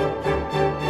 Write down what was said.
Música